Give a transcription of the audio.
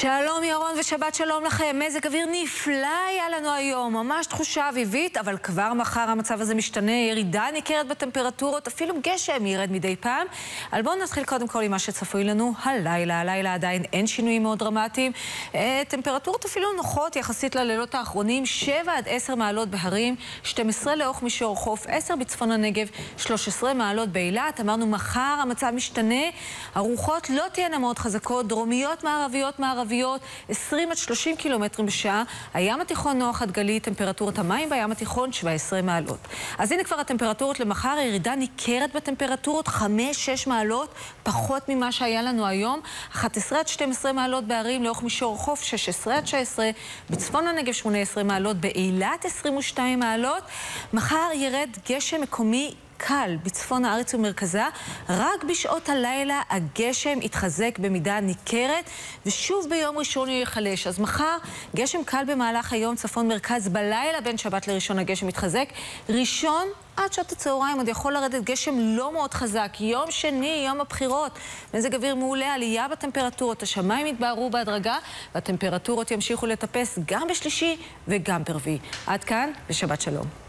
שלום ירון ושבת שלום לכם. מזג אוויר נפלא היה לנו היום, ממש תחושה אביבית, אבל כבר מחר המצב הזה משתנה, ירידה ניכרת בטמפרטורות, אפילו גשם ירד מדי פעם. אבל בואו נתחיל קודם כל עם מה שצפוי לנו הלילה. הלילה עדיין אין שינויים מאוד דרמטיים. אה, טמפרטורות אפילו נוחות יחסית ללילות האחרונים, 7 עד 10 מעלות בהרים, 12 לאורך מישור חוף, 10 בצפון הנגב, 13 מעלות באילת. אמרנו מחר המצב משתנה, הרוחות לא תהיינה מאוד חזקות, דרומיות מערביות מערביות. מערביות 20 עד 30 קילומטרים בשעה. הים התיכון נוח עד גלי, טמפרטורת המים בים התיכון 17 מעלות. אז הנה כבר הטמפרטורות למחר, ירידה ניכרת בטמפרטורות, 5-6 מעלות, פחות ממה שהיה לנו היום. 11 עד 12 מעלות בערים לאורך מישור חוף, 16 עד 19, בצפון הנגב 18 מעלות, באילת 22 מעלות. מחר ירד גשם מקומי קל בצפון הארץ ומרכזה, רק בשעות הלילה הגשם יתחזק במידה ניכרת, ושוב ביום ראשון הוא ייחלש. אז מחר גשם קל במהלך היום, צפון מרכז, בלילה בין שבת לראשון הגשם יתחזק. ראשון עד שעות הצהריים עוד יכול לרדת גשם לא מאוד חזק. יום שני, יום הבחירות. מזג אוויר מעולה, עלייה בטמפרטורות. השמיים יתבהרו בהדרגה, והטמפרטורות ימשיכו לטפס גם בשלישי וגם ברביעי. עד כאן, ושבת שלום.